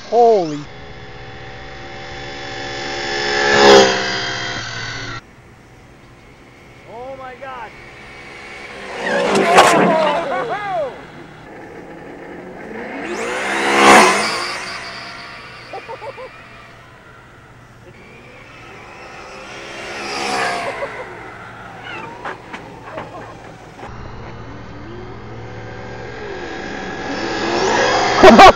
Holy.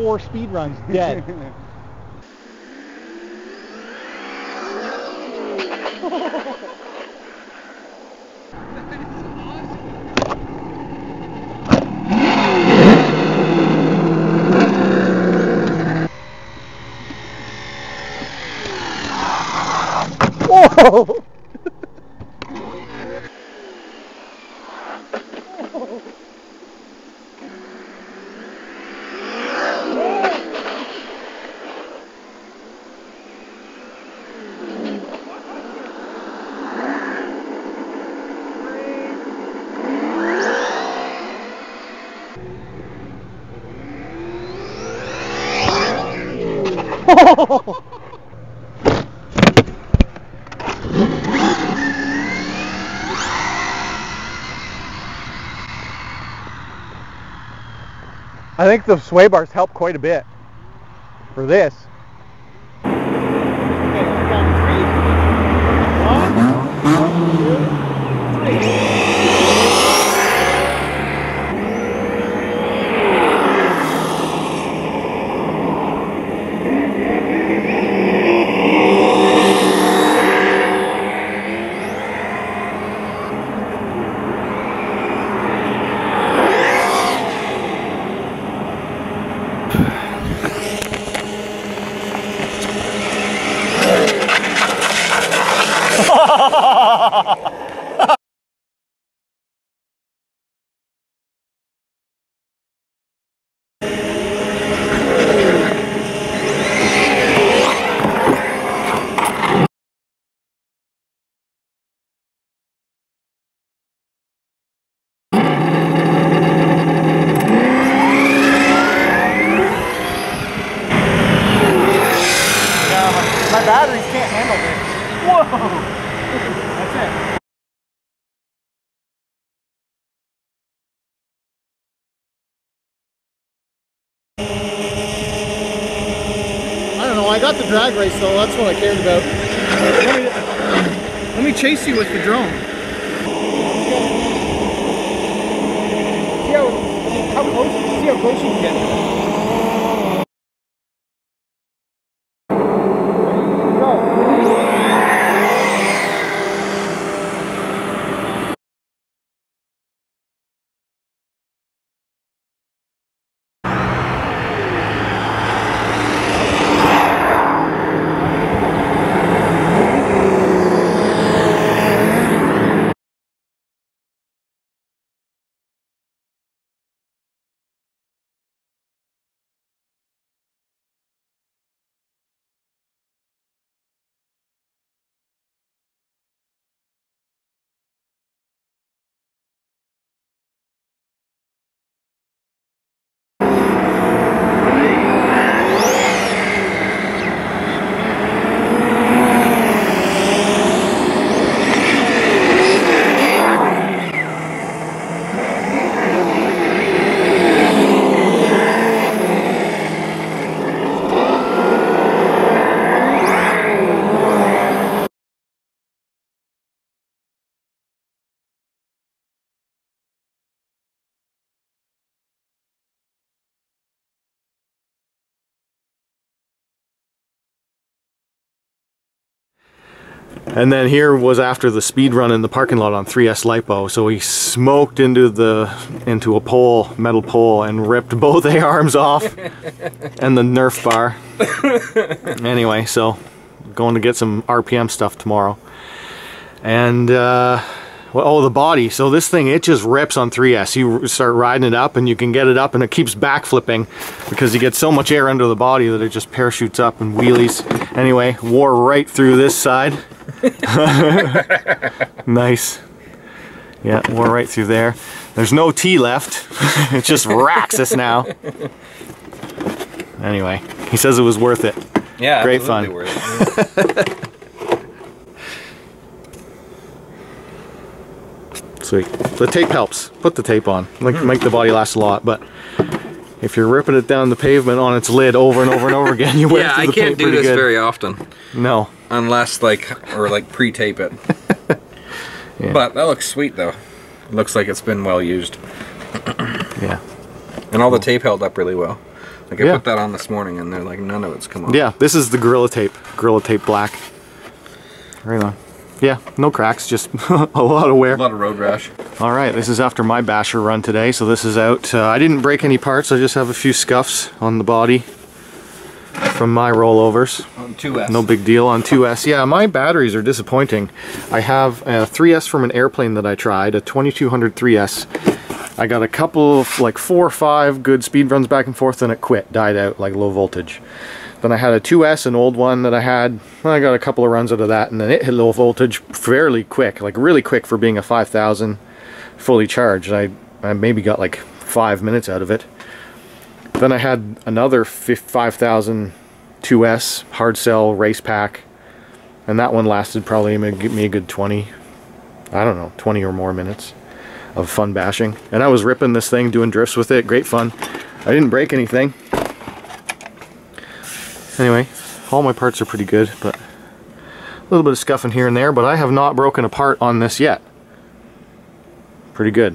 four speed runs dead. Whoa! I think the sway bars help quite a bit for this. My batteries can't handle this. Whoa! That's it. I don't know. I got the drag race though. That's what I cared about. Let me, let me chase you with the drone. See how, how close? See how close you can get. And then here was after the speed run in the parking lot on 3S Lipo. So he smoked into the into a pole, metal pole, and ripped both A arms off and the Nerf bar. anyway, so going to get some RPM stuff tomorrow. And uh, well, oh, the body. So this thing, it just rips on 3S. You start riding it up and you can get it up and it keeps backflipping because you get so much air under the body that it just parachutes up and wheelies. Anyway, wore right through this side. nice. Yeah, wore right through there. There's no T left. it just racks us now. Anyway, he says it was worth it. Yeah, Great fun. Sweet. The tape helps. Put the tape on. Like hmm. make the body last a lot, but if you're ripping it down the pavement on its lid over and over and over again, you wear yeah, through I the can't paint do this good. very often No. unless like or like pre-tape it. Yeah. But that looks sweet though. looks like it's been well used, Yeah. and all the tape held up really well. Like I Yeah. put that on this morning, and they're like none of it's come off. Yeah, this is the Gorilla Tape. Gorilla Tape Black. Right on. Yeah, no cracks, just a lot of wear. A lot of road rash. All right, this is after my basher run today, so this is out. Uh, I didn't break any parts, I just have a few scuffs on the body from my rollovers. On 2S. No big deal on 2S. Yeah, my batteries are disappointing. I have a 3S from an airplane that I tried, a 2200 3S. I got a couple of, like four or five good speed runs back and forth, and it quit, died out like low voltage. Then I had a 2S, an old one that I had. I got a couple of runs out of that, and then it hit low voltage fairly quick, like really quick for being a 5000 fully charged. I, I maybe got like five minutes out of it. Then I had another 5000 2S hard cell race pack, and that one lasted probably me a good 20, I don't know, 20 or more minutes of fun bashing. And I was ripping this thing, doing drifts with it, great fun. I didn't break anything. Anyway, all my parts are pretty good, but a little bit of scuffing here and there, but I have not broken a part on this yet. Pretty good.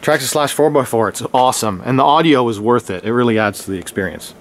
Traxxas Slash 4x4, it's awesome. And the audio is worth it. It really adds to the experience.